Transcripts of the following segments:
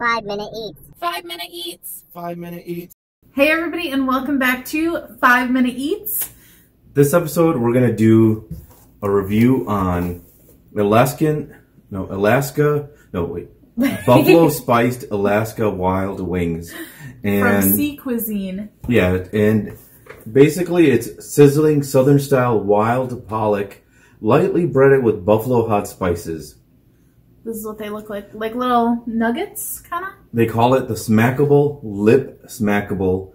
Five Minute Eats. Five Minute Eats. Five Minute Eats. Hey, everybody, and welcome back to Five Minute Eats. This episode, we're gonna do a review on Alaskan, no, Alaska, no, wait, Buffalo spiced Alaska wild wings, And, From and Sea Cuisine. yeah, and basically it's sizzling Southern style wild pollock, lightly breaded with buffalo hot spices. This is what they look like. Like little nuggets, kind of? They call it the smackable, lip smackable,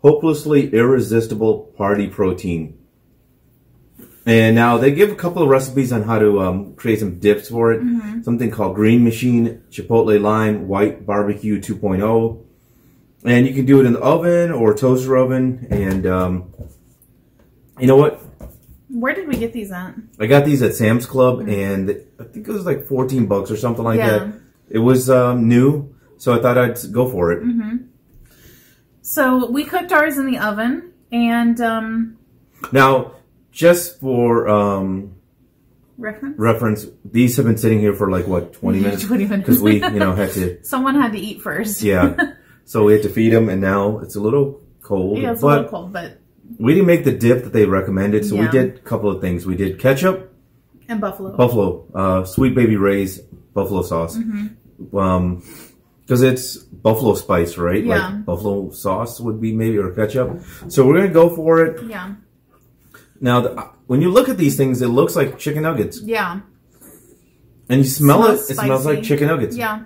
hopelessly irresistible party protein. And now they give a couple of recipes on how to um, create some dips for it. Something called Green Machine, Chipotle Lime, White Barbecue 2.0. And you can do it in the oven or toaster oven. And um, you know what? Where did we get these at? I got these at Sam's Club, and I think it was like 14 bucks or something like Yeah. that. It was um, new, so I thought I'd go for it. Mm -hmm. So we cooked ours in the oven, and um, Now, just for um, reference. reference, these have been sitting here for like what 20 minutes 20 minutes. because we, you know, had to Someone had to eat first. yeah. so we had to feed them, and now it's a little cold. yeah, it's a little cold, but we didn't make the dip that they recommended, so we did a couple of things. We did ketchup, and buffalo. buffalo, uh, sweet baby Ray's buffalo sauce, Mm-hmm. um, because it's buffalo spice, right? Yeah. Like buffalo sauce would be maybe or ketchup. So we're gonna go for it. yeah, Now, the, when you look at these things, it looks like chicken nuggets. yeah, And you smell Smells it, it smells like chicken nuggets. yeah.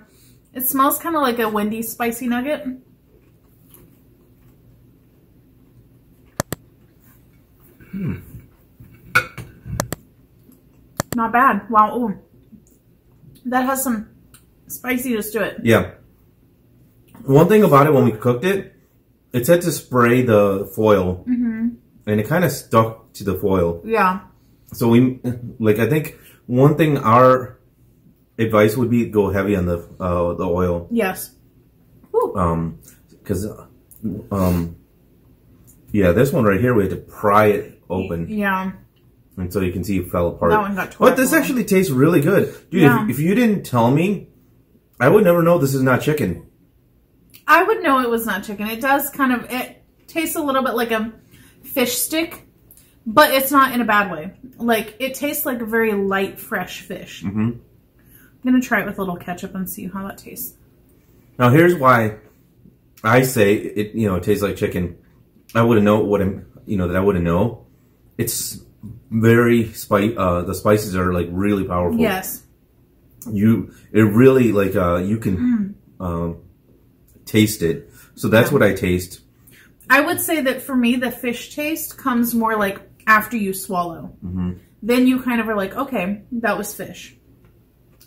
It smells kind of like a windy spicy nugget. Not bad. Wow. Ooh. That has some spiciness to it. Yeah. One thing about it, when we cooked it, it said to spray the foil. Mm-hmm. And it kind of stuck to the foil. Yeah. So we, like, I think one thing our advice would be go heavy on the uh, the oil. Yes. Ooh. Um, because, um, yeah, this one right here, we had to pry it open. Yeah. And so you can see it fell apart. That one got tore But this actually tastes really good. Dude, Yeah. if, if you didn't tell me, I would never know this is not chicken. I would know it was not chicken. It does kind of it tastes a little bit like a fish stick, but it's not in a bad way. Like it tastes like a very light, fresh fish. Mm -hmm. I'm gonna try it with a little ketchup and see how that tastes. Now here's why I say it. You know, it tastes like chicken. I wouldn't know what I'm. You know that I wouldn't know. It's very spice. Uh, the spices are like really powerful. Yes. You. It really like. Uh, you can um, taste it. So that's what I taste. I would say that for me, the fish taste comes more like after you swallow. hmm Then you kind of are like, okay, that was fish.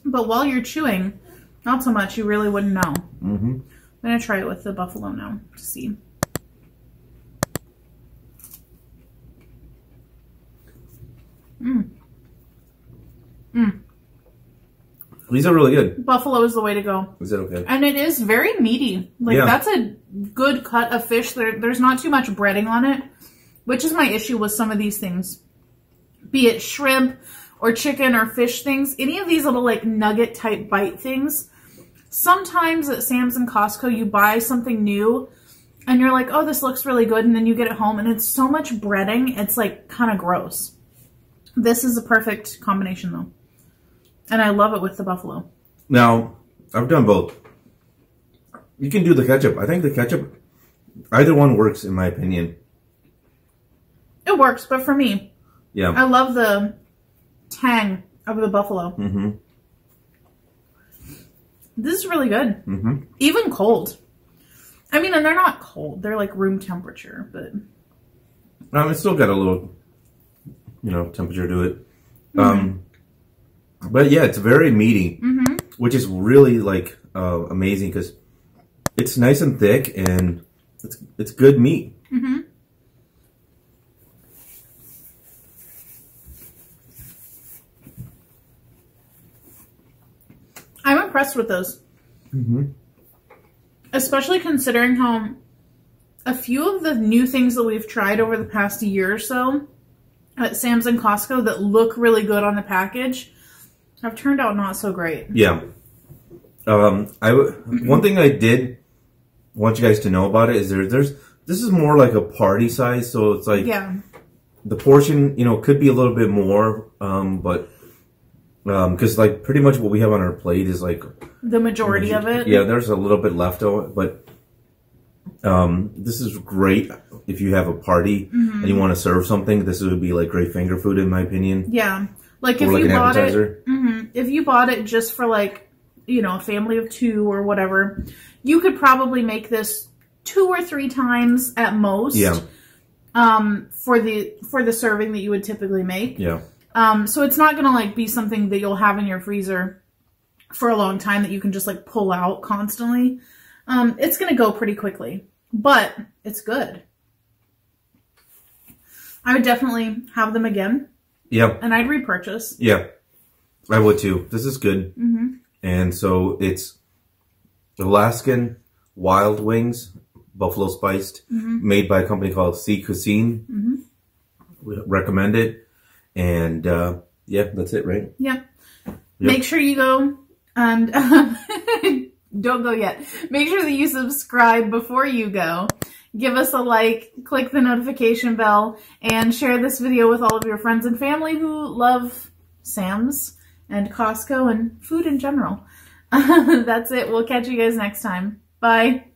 But while you're chewing, not so much. You really wouldn't know. hmm I'm gonna try it with the buffalo now to see. Mm. Mm. These are really good. Buffalo is the way to go. Is that okay? And it is very meaty. Like Yeah. that's a good cut of fish. There, there's not too much breading on it, which is my issue with some of these things. Be it shrimp or chicken or fish things, any of these little like nugget type bite things. Sometimes at Sam's and Costco, you buy something new and you're like, oh, this looks really good. And then you get it home and it's so much breading, it's like kind of gross. This is a perfect combination though. And I love it with the buffalo. Now I've done both. You can do the ketchup. I think the ketchup. Either one works in my opinion. It works, but for me, Yeah. I love the tang of the buffalo. hmm This is really good. hmm Even cold. I mean, and they're not cold. They're like room temperature, but Um, it's still got a little, you know, temperature to it. Um, but yeah, it's very meaty, mm-hmm. which is really like uh, amazing because it's nice and thick and it's it's good meat. Mm-hmm. I'm impressed with those. Mm-hmm. Especially considering how a few of the new things that we've tried over the past year or so at Sam's and Costco that look really good on the package have turned out not so great. Yeah, Um, I w- one thing I did want you guys to know about it is there. There's this is more like a party size, so it's like Yeah. the portion, you know, could be a little bit more, um, but because like pretty much what we have on our plate is like The majority of it. yeah, there's a little bit left of it, but um, this is great if you have a party Mm-hmm. and you want to serve something. This would be like great finger food, in my opinion, Yeah. Like or if like you bought it appetizer. Mhm. If you bought it just for like, you know, a family of two or whatever, you could probably make this two or three times at most. Yeah, Um, for the for the serving that you would typically make. yeah, Um, so it's not gonna like be something that you'll have in your freezer for a long time that you can just like pull out constantly. Um, it's gonna go pretty quickly, but it's good. I would definitely have them again, yeah, and I'd repurchase. yeah. I would too. This is good, hmm and so it's Alaskan Wild Wings, buffalo spiced, Mhm. made by a company called Sea Cuisine. Mhm. We recommend it, and uh, yeah, that's it, right? Yep. Make sure you go and don't go yet. Make sure that you subscribe before you go. Give us a like, click the notification bell, and share this video with all of your friends and family who love Sam's and Costco and food in general. That's it. We'll catch you guys next time. Bye.